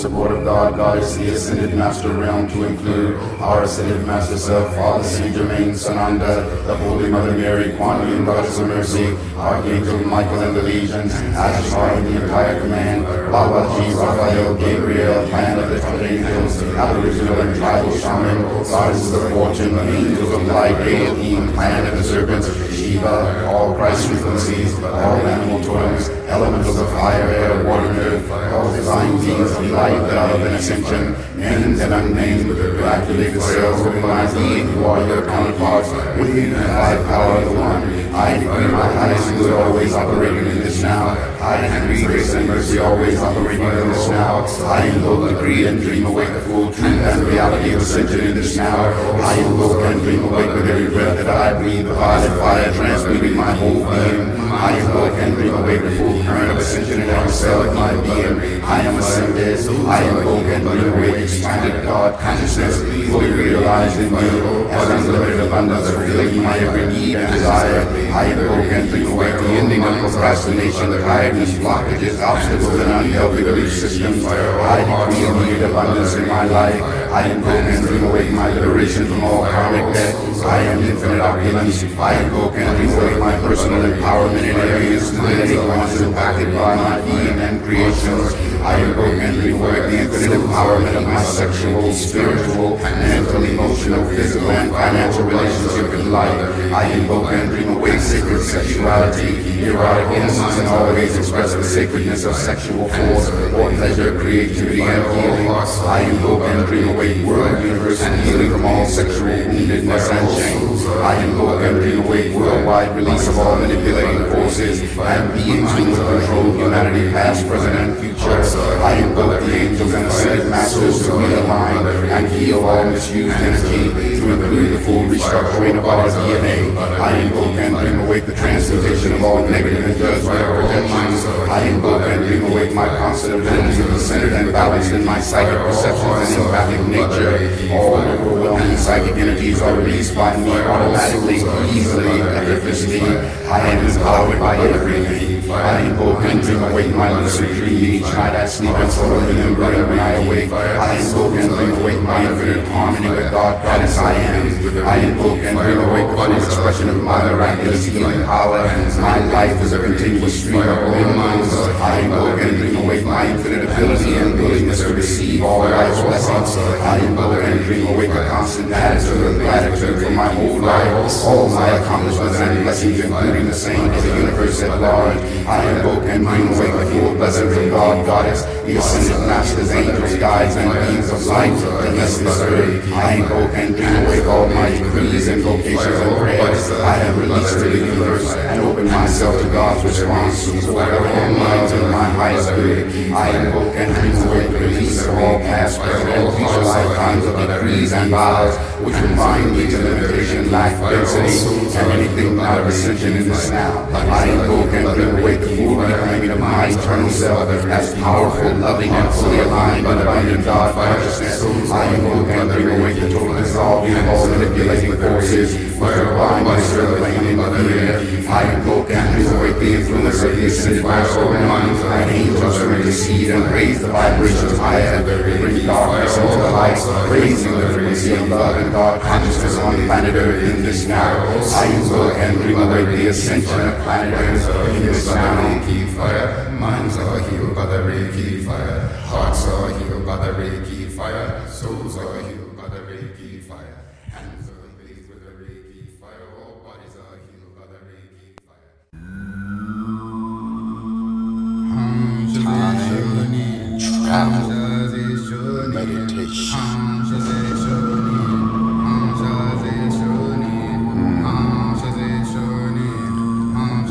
support of God, God is the ascended master realm to include our ascended master self, Father Saint Germain, Sananda, the Holy Mother Mary, Yin, Goddess of Mercy, Archangel Michael and the legions, Ashtar and the entire command, Babaji, Raphael, Gabriel, Plan of the Angels, Aboriginal and Tribal Shaman, Goddess of the Fortune, Angels of Light, Elohim, Plan of the Serpents, Shiva, all Christ frequencies, all animal totems, elements of fire, air, water, earth, all divine beings of light, love, and ascension, named and unnamed, the cells within my being who are your counterparts, with the unified power of the One. I decree my highest good always operating in this now. I decree grace and mercy always operating in this now. I invoke, decree, and dream awake the full truth and reality of ascension in this now. I invoke and dream awake with every breath that I breathe, the violet fire transmuting my whole being. I invoke and dream awake the full current of ascension in every cell of my being. I am ascended. I invoke and dream awake expanded God consciousness, fully realized in you, as unlimited abundance of filling my every need and desire. I invoke and awake the ending of procrastination, the tiredness, blockages, obstacles, and unhealthy belief systems. I decree immediate abundance in my life. I invoke and dream awake my liberation from all karmic debt. I am infinite opulence. I invoke and dream awake my personal empowerment in areas anyone is impacted by my and creations. I invoke and dream awake the infinite empowerment of my sexual, spiritual, mental, emotional, physical, and financial relationship with life. I invoke and dream awake sacred sexuality, erotic innocence, and always express the sacredness of sexual force or pleasure, creativity, and healing. I invoke and dream awake world, universe, and healing from all sexual woundedness and shame. I and dream awake worldwide release of all manipulating forces and beings who will control humanity, past, present, and future. I invoke the angels and ascended masters to realign and heal all misused energy to include the full restructuring of our DNA. I invoke and dream awake the transmutation of all negative and judgmental projections. I invoke and dream awake my constant ability to be centered and balanced in my psychic perceptions and empathic nature. All overwhelming psychic energies are released by me automatically, easily, effortlessly. I am empowered by everything. I invoke and dream awake my lucid dream each night I sleep and so remembering when I awake. I invoke and dream awake my infinite harmony with God, God as I am. I invoke and dream awake full expression of my miraculous healing power. My life is a continuous stream of winds. I invoke and dream awake my infinite ability and willingness to receive all life's blessings. I invoke and dream awake a constant attitude of gratitude for my whole life, all my accomplishments and blessings, including the same to the universe at large. I invoke and dream awake the full blessings of God, Goddess, the ascended masters, angels, guides, and beings of light the this earth. I invoke and dream awake all my decrees, invocations, and prayers. I have released to the universe and opened myself to God's response to whatever aligns in my highest good. I invoke and dream awake the release of all past, present, and future lifetimes of decrees and vows which bind me to limitation, lack, density, and anything not of ascension in this now. I invoke and dream awake the full reclaiming of my eternal self as powerful, loving, and fully aligned by in abundant God consciousness. I and dream awake the total dissolving all manipulating forces are bind my circulating in the air. I invoke and dream awake the influence of the ascended master mind and angels to intercede and raise the vibrations higher, bring darkness into the light, raising the frequency of love and God consciousness on planet Earth in this now. I invoke and dream awake the ascension of planet Earth in this now. Reiki fire, minds are healed by the Reiki fire, hearts are healed by the Reiki fire, souls are healed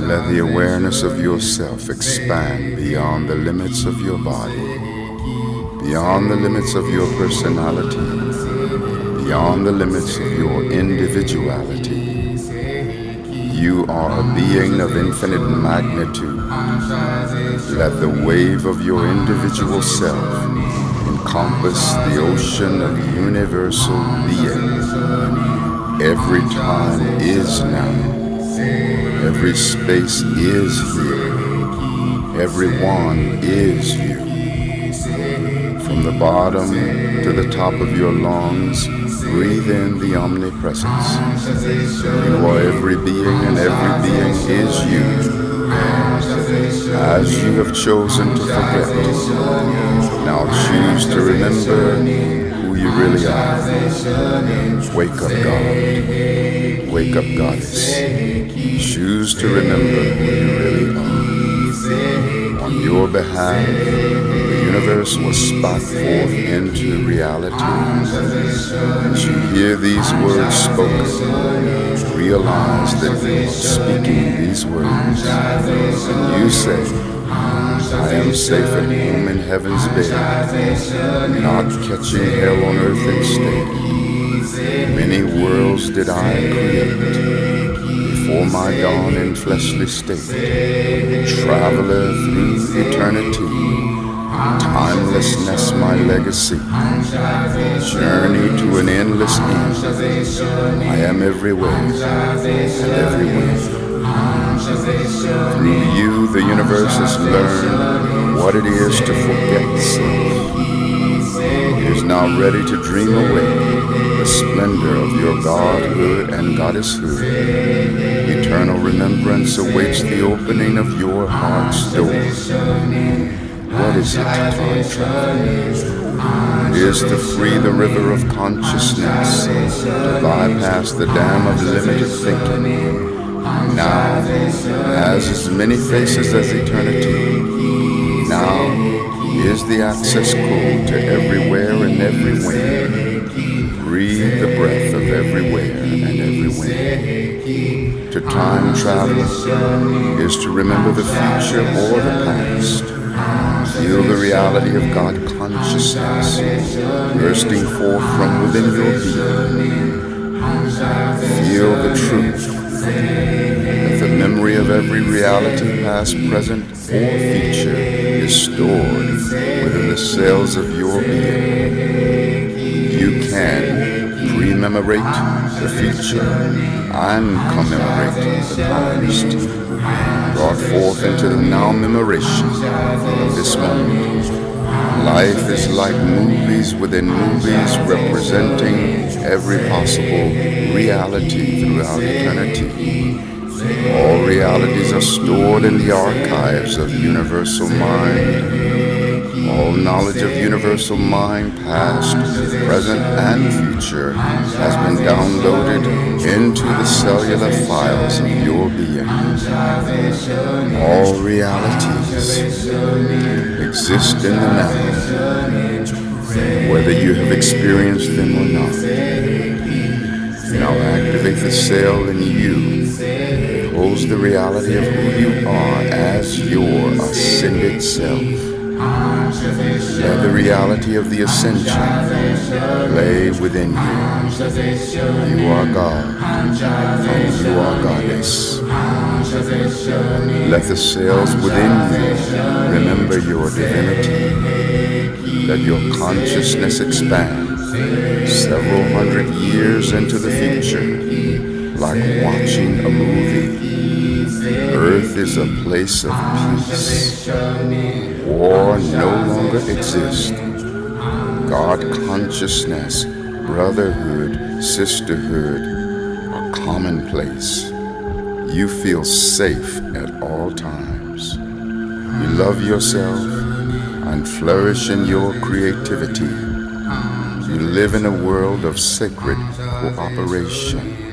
Let the awareness of yourself expand beyond the limits of your body, beyond the limits of your personality, beyond the limits of your individuality. You are a being of infinite magnitude. Let the wave of your individual self encompass the ocean of universal being. Every time is now. Every space is here. Everyone is you. From the bottom to the top of your lungs, breathe in the omnipresence. You are every being, and every being is you. As you have chosen to forget, now choose to remember who you really are. Wake up, God. Wake up, Goddess. Choose to remember who you really are. On your behalf, the universe was spat forth into reality. As you hear these words spoken, realize that you are speaking these words. And you say, I am safe at home in heaven's bed, not catching hell on earth instead. Many worlds did I create before my dawn in fleshly state. Traveler through eternity, timelessness my legacy. Journey to an endless end. I am everywhere and everywhere. Through you, the universe has learned what it is to forget self. It is now ready to dream away the splendor of your godhood and goddesshood. Eternal remembrance awaits the opening of your heart's door. What is it to time travel? Is to free the river of consciousness, to bypass the dam of limited thinking. Now has as many faces as eternity. Now is the access code to everywhere and everywhere. Breathe the breath of everywhere and everywhere. To time travel is to remember the future or the past. Feel the reality of God consciousness bursting forth from within your being. Feel the truth that the memory of every reality, past, present, or future, is stored within the cells of your being. You can pre-memorate the future and commemorate the past, brought forth into the now memoration of this moment. Life is like movies within movies representing every possible reality throughout eternity. All realities are stored in the archives of universal mind. All knowledge of universal mind, past, present, and future, has been downloaded into the cellular files of your being. All realities exist in the now, whether you have experienced them or not. Now activate the cell in you holds the reality of who you are as your ascended self. Let the reality of the ascension lay within you. You are God, you are Goddess. Let the cells within you remember your divinity. Let your consciousness expand several hundred years into the future, like watching a movie. Earth is a place of peace. War no longer exists. God consciousness, brotherhood, sisterhood are commonplace. You feel safe at all times. You love yourself and flourish in your creativity. You live in a world of sacred cooperation.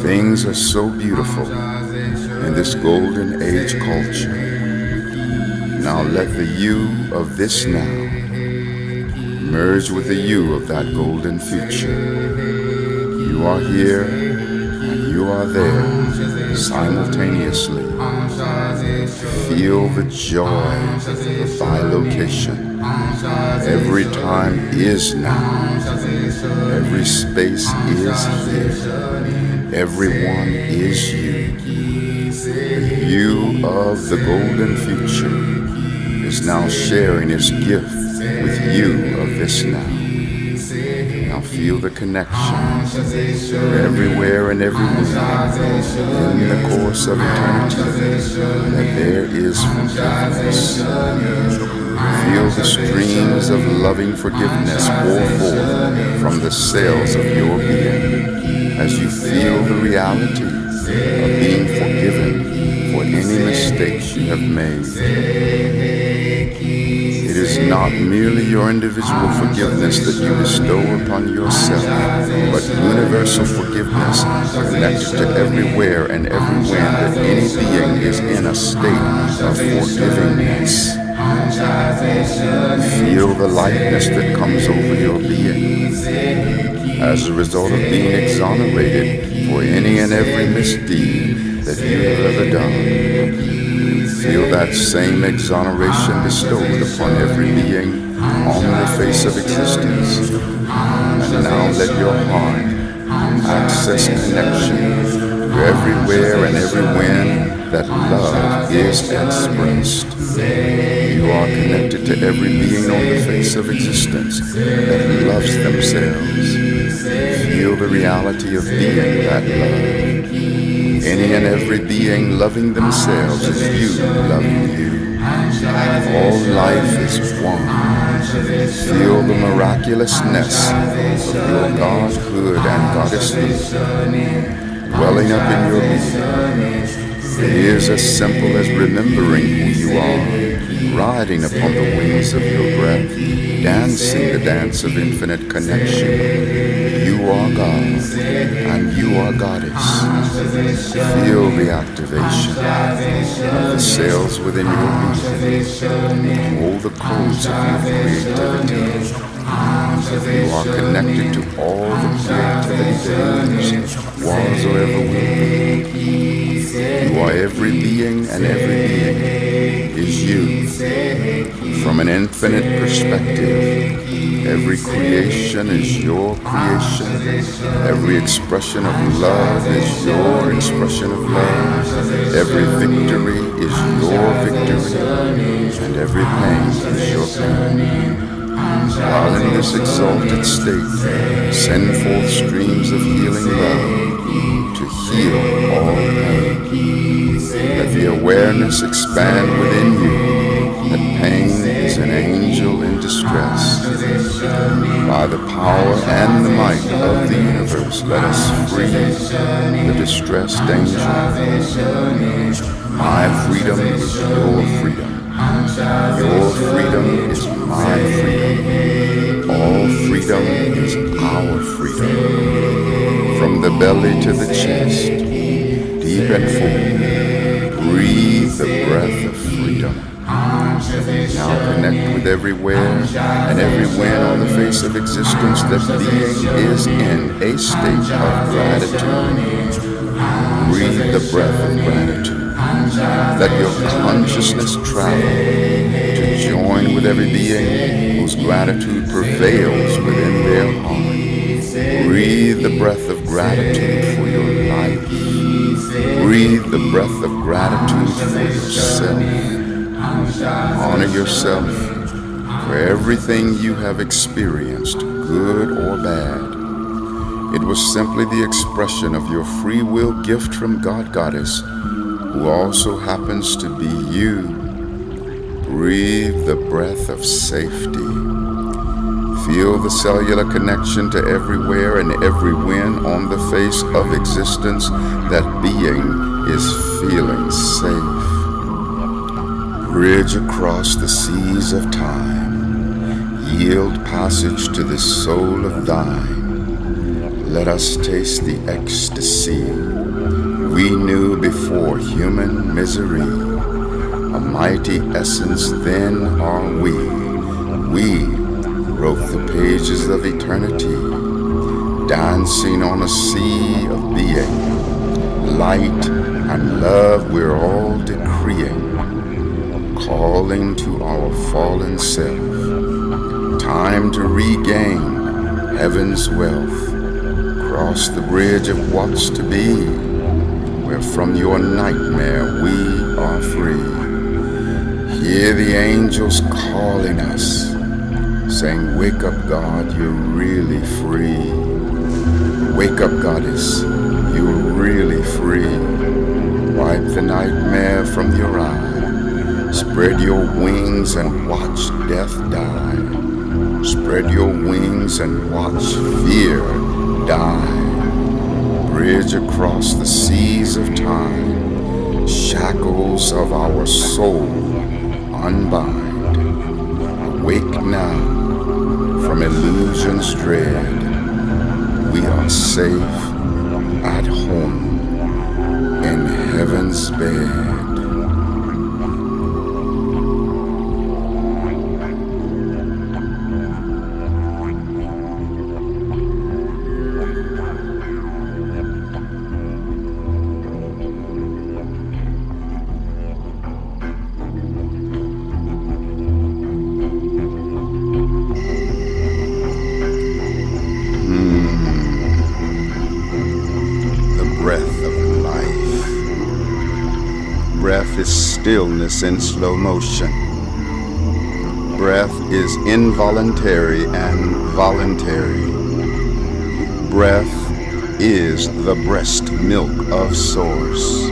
Things are so beautiful in this golden age culture. Now let the you of this now merge with the you of that golden future. You are here and you are there simultaneously. Feel the joy of bilocation. Every time is now. Every space is here. Everyone is you. The you of the golden future is now sharing its gift with you of this now. Now Now feel the connection everywhere and everywhere in the course of eternity that there is forgiveness. Feel the streams of loving forgiveness pour forth from the cells of your being as you feel the reality of being forgiven for any mistakes you have made. Is not merely your individual forgiveness that you bestow upon yourself, but universal forgiveness connected to everywhere and everywhere that any being is in a state of forgivingness. Feel the lightness that comes over your being as a result of being exonerated for any and every misdeed that you have ever done. Feel that same exoneration bestowed upon every being on the face of existence. And now let your heart access connection to everywhere and every when that love is expressed. You are connected to every being on the face of existence that loves themselves. Feel the reality of being that love. Any and every being loving themselves as you loving you. All life is one. Feel the miraculousness of your Godhood and goddesshood welling up in your being. It is as simple as remembering who you are, riding upon the wings of your breath, dancing the dance of infinite connection. You are God, and you are Goddess. Feel the activation of the cells within your being. All the codes of your creativity. You are connected to all the creativity that is, was, or ever will be. You are every being, and every being is you. From an infinite perspective, every creation is your creation. Every expression of love is your expression of love. Every victory is your victory. And every pain is your pain. While in this exalted state, send forth streams of healing love to heal all pain. Let the awareness expand within you that pain is an angel in distress. By the power and the might of the universe, let us free the distressed angel. My freedom is your freedom. Your freedom is my freedom. All freedom is our freedom. From the belly to the chest, deep and full, breathe the breath. Now connect with everywhere and everywhere on the face of existence that being is in a state of gratitude. Breathe the breath of gratitude. Let your consciousness travel to join with every being whose gratitude prevails within their heart. Breathe the breath of gratitude for your life. Breathe the breath of gratitude for yourself. Honor yourself for everything you have experienced, good or bad. It was simply the expression of your free will gift from God Goddess who also happens to be you, breathe the breath of safety. Feel the cellular connection to everywhere and every when on the face of existence that being is feeling safe. Bridge across the seas of time, yield passage to the soul of thine. Let us taste the ecstasy we knew before human misery, a mighty essence then are we. We wrote the pages of eternity, dancing on a sea of being. Light and love we're all decreeing, calling to our fallen self. Time to regain heaven's wealth, cross the bridge of what's to be where from your nightmare we are free. Hear the angels calling us, saying, Wake up, God, you're really free. Wake up, Goddess, you're really free. Wipe the nightmare from your eye. Spread your wings and watch death die. Spread your wings and watch fear die. Bridge across the seas of time, shackles of our soul unbind. Awake now from illusion's dread. We are safe at home in heaven's bed. Stillness in slow motion. Breath is involuntary and voluntary. Breath is the breast milk of Source.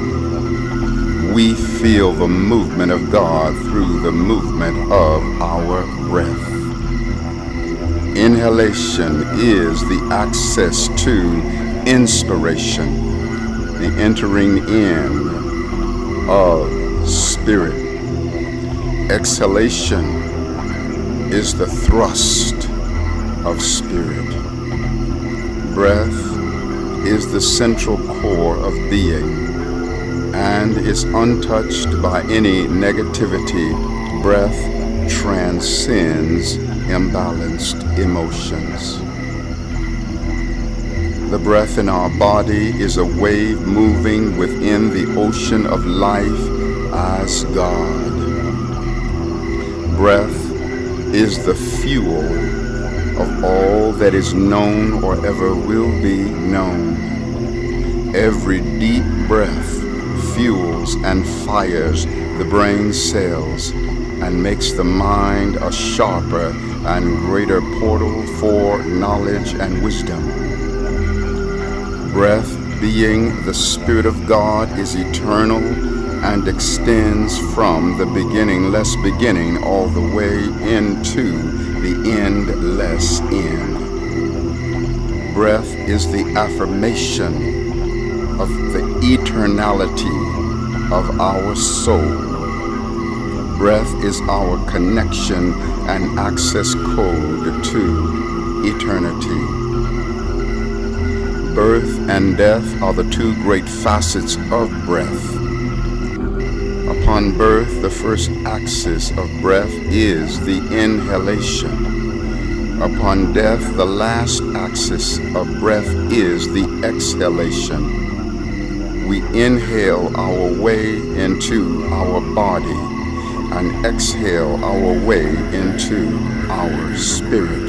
We feel the movement of God through the movement of our breath. Inhalation is the access to inspiration, the entering in of spirit. Exhalation is the thrust of spirit. Breath is the central core of being and is untouched by any negativity. Breath transcends imbalanced emotions. The breath in our body is a wave moving within the ocean of life as God. Breath is the fuel of all that is known or ever will be known. Every deep breath fuels and fires the brain cells and makes the mind a sharper and greater portal for knowledge and wisdom. Breath, being the Spirit of God, is eternal and extends from the beginningless beginning all the way into the endless end. Breath is the affirmation of the eternality of our soul. Breath is our connection and access code to eternity. Birth and death are the two great facets of breath. Upon birth, the first axis of breath is the inhalation. Upon death, the last axis of breath is the exhalation. We inhale our way into our body and exhale our way into our spirit.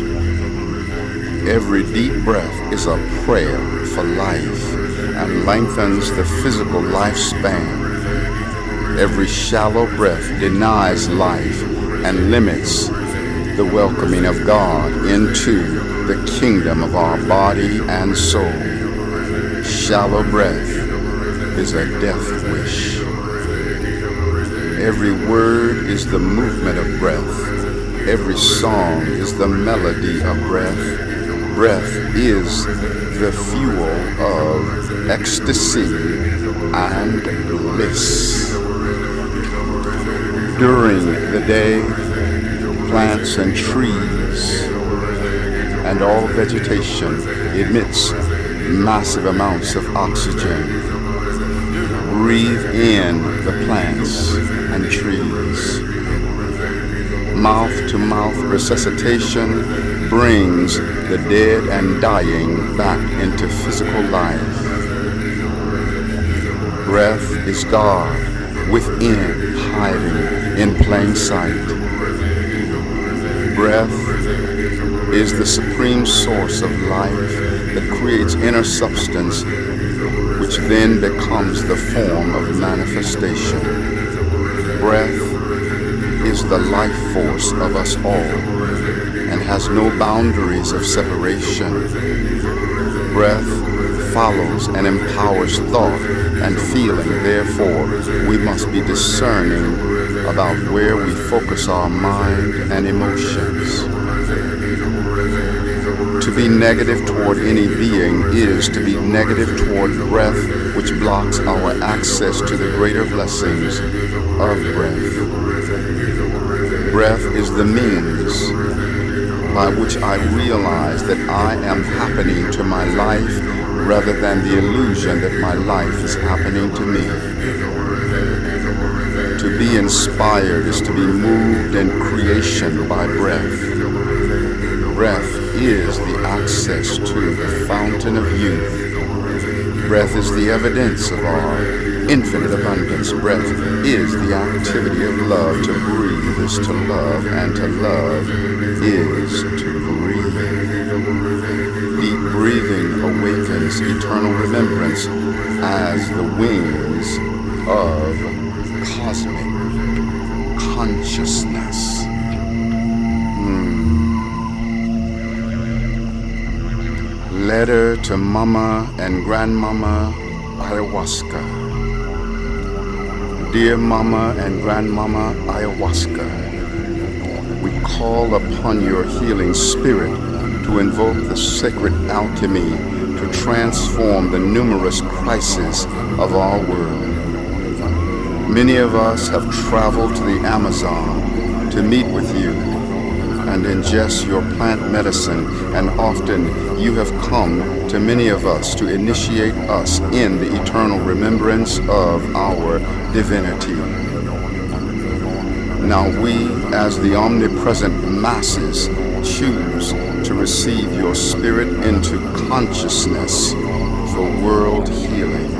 Every deep breath is a prayer for life and lengthens the physical lifespan. Every shallow breath denies life and limits the welcoming of God into the kingdom of our body and soul. Shallow breath is a death wish. Every word is the movement of breath. Every song is the melody of breath. Breath is the fuel of ecstasy and bliss. During the day, plants and trees and all vegetation emits massive amounts of oxygen. Breathe in the plants and trees. Mouth to mouth resuscitation brings the dead and dying back into physical life. Breath is God within, hiding in plain sight. Breath is the supreme source of life that creates inner substance, which then becomes the form of manifestation. Breath is the life force of us all. and has no boundaries of separation. Breath follows and empowers thought and feeling. Therefore, we must be discerning about where we focus our mind and emotions. To be negative toward any being is to be negative toward breath, which blocks our access to the greater blessings of breath. Breath is the means by which I realize that I am happening to my life rather than the illusion that my life is happening to me. To be inspired is to be moved in creation by breath. Breath is the access to the fountain of youth. Breath is the evidence of our infinite abundance. Breath is the activity of love. To breathe is to love, and to love is to breathe. Deep breathing awakens eternal remembrance as the wings of cosmic consciousness. Hmm. Letter to Mama and Grandmama Ayahuasca. Dear Mama and Grandmama Ayahuasca, we call upon your healing spirit to invoke the sacred alchemy to transform the numerous crises of our world. Many of us have traveled to the Amazon to meet with you and ingest your plant medicine, and often you have come to many of us to initiate us in the eternal remembrance of our divinity. Now we, as the omnipresent masses, choose to receive your spirit into consciousness for world healing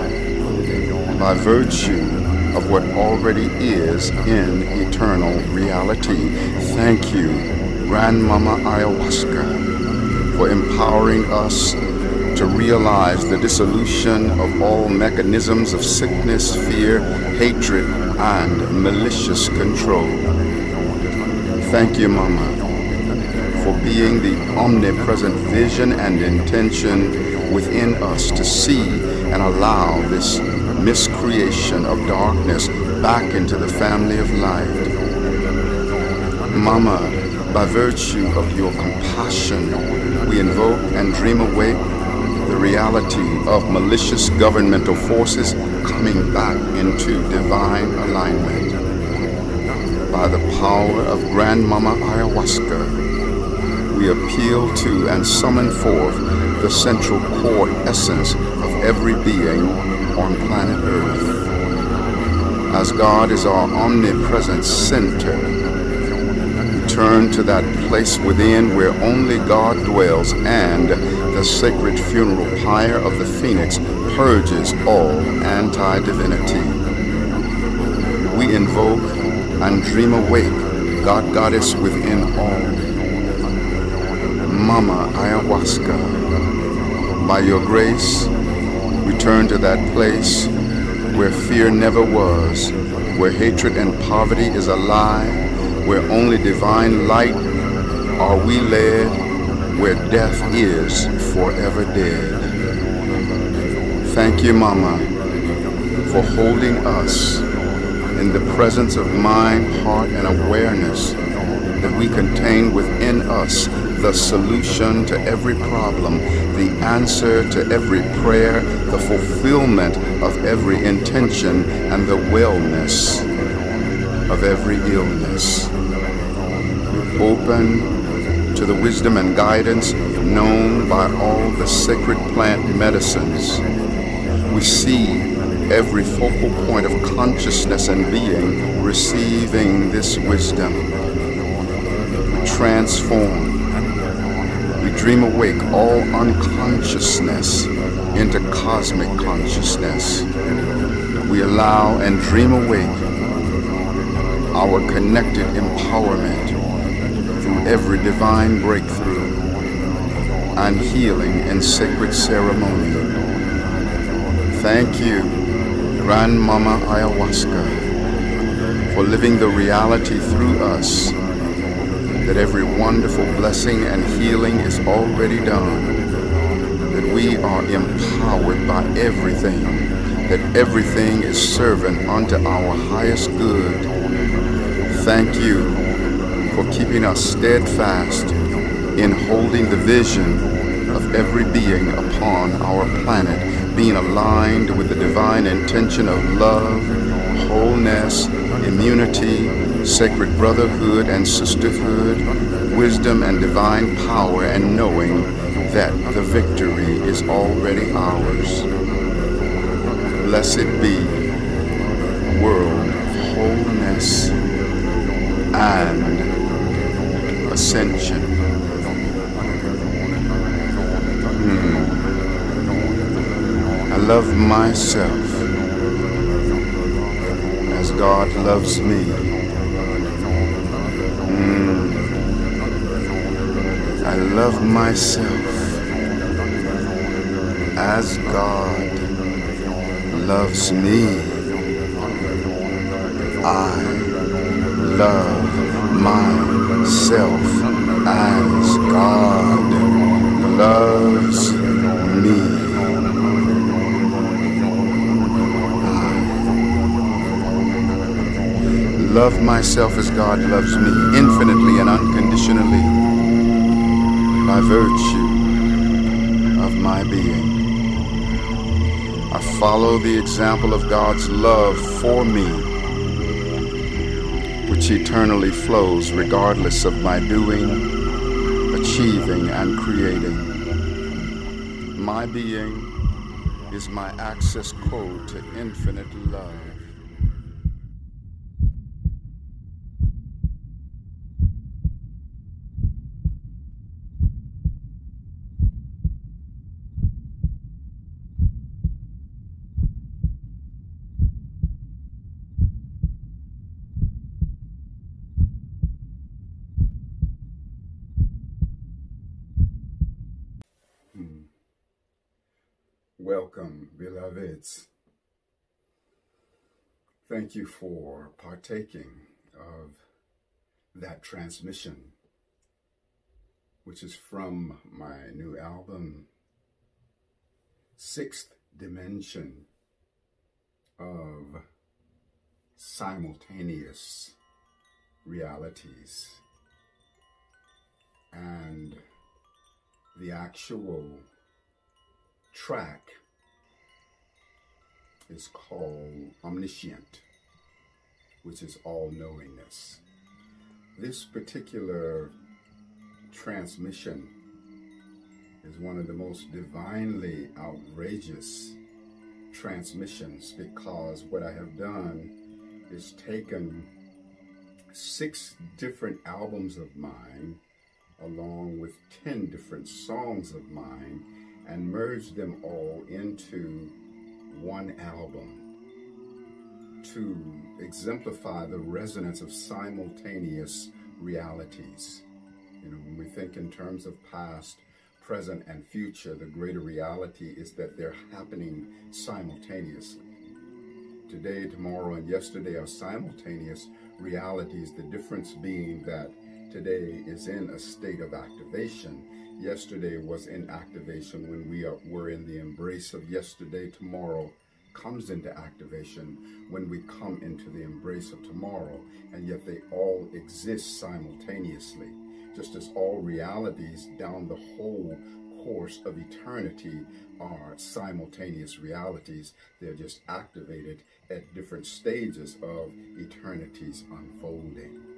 by virtue of what already is in eternal reality. Thank you Grandmama Ayahuasca for empowering us to realize the dissolution of all mechanisms of sickness, fear, hatred, and malicious control. Thank you, Mama, for being the omnipresent vision and intention within us to see and allow this miscreation of darkness back into the family of light. Mama, by virtue of your compassion, we invoke and dream awake the reality of malicious governmental forces coming back into divine alignment. By the power of Grandmama Ayahuasca, we appeal to and summon forth the central core essence of every being on planet Earth. As God is our omnipresent center, return to that place within where only God dwells and the sacred funeral pyre of the phoenix purges all anti-divinity. We invoke and dream awake God Goddess within all. Mama Ayahuasca, by your grace, return to that place where fear never was, where hatred and poverty is a lie, where only divine light are we led, where death is forever dead. Thank you, Mama, for holding us in the presence of mind, heart, and awareness that we contain within us the solution to every problem, the answer to every prayer, the fulfillment of every intention, and the wellness of every illness open to the wisdom and guidance known by all the sacred plant medicines. We see every focal point of consciousness and being receiving this wisdom. We transform. Dream awake all unconsciousness into cosmic consciousness. We allow and dream awake our connected empowerment through every divine breakthrough and healing in sacred ceremony. Thank you, Grandmama Ayahuasca, for living the reality through us that every wonderful blessing and healing is already done, that we are empowered by everything, that everything is serving unto our highest good. Thank you for keeping us steadfast in holding the vision of every being upon our planet, being aligned with the divine intention of love, wholeness, immunity, sacred brotherhood and sisterhood, wisdom and divine power, and knowing that the victory is already ours. Blessed be world of wholeness and ascension. Hmm. I love myself God loves me. Mm. I love myself as God loves me. I love myself as God loves me. Love myself as God loves me, infinitely and unconditionally, by virtue of my being. I follow the example of God's love for me, which eternally flows regardless of my doing, achieving, and creating. My being is my access code to infinite love. Beloveds. Thank you for partaking of that transmission, which is from my new album, Sixth Dimension of Simultaneous Realities. And the actual track is called Omniscient, which is all knowingness. This particular transmission is one of the most divinely outrageous transmissions because what I have done is taken six different albums of mine along with 10 different songs of mine and merged them all into one album to exemplify the resonance of simultaneous realities. You know, when we think in terms of past, present, and future, the greater reality is that they're happening simultaneously. Today, tomorrow, and yesterday are simultaneous realities, the difference being that today is in a state of activation. Yesterday was in activation when we are, were in the embrace of yesterday. Tomorrow comes into activation when we come into the embrace of tomorrow and yet they all exist simultaneously just as all realities down the whole course of eternity are simultaneous realities. They're just activated at different stages of eternity's unfolding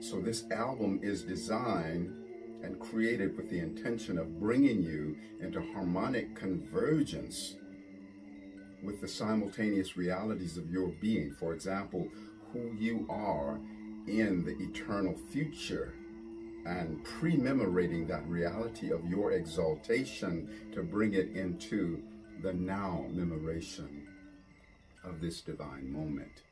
so this album is designed and created with the intention of bringing you into harmonic convergence with the simultaneous realities of your being. For example, who you are in the eternal future and pre-memorating that reality of your exaltation to bring it into the now memoration of this divine moment.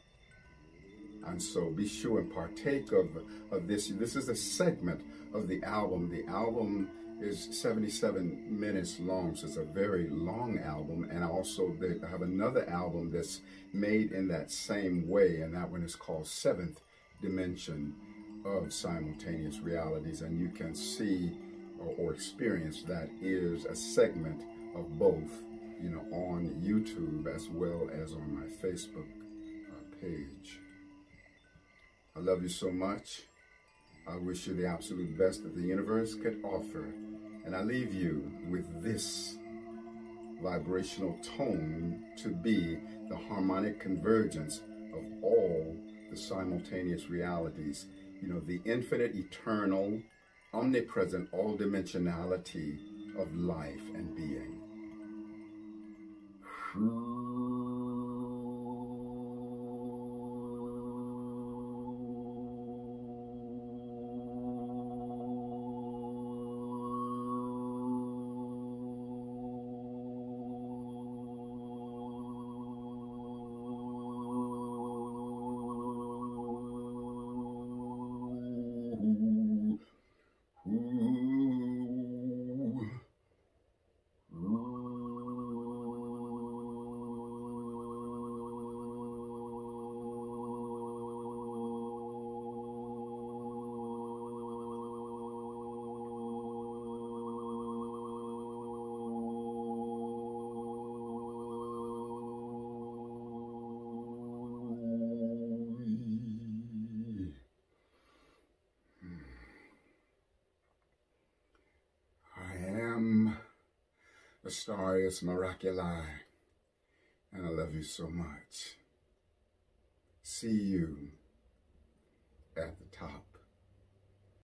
And so be sure and partake of, of this. This is a segment of the album. The album is 77 minutes long, so it's a very long album. And also they have another album that's made in that same way, and that one is called Seventh Dimension of simultaneous realities, and you can see or, or experience that is a segment of both, you know, on YouTube as well as on my Facebook uh, page. I love you so much. I wish you the absolute best that the universe could offer. And I leave you with this vibrational tone to be the harmonic convergence of all the simultaneous realities. You know, the infinite, eternal, omnipresent, all dimensionality of life and being. Astarius Miraculii, and I love you so much. See you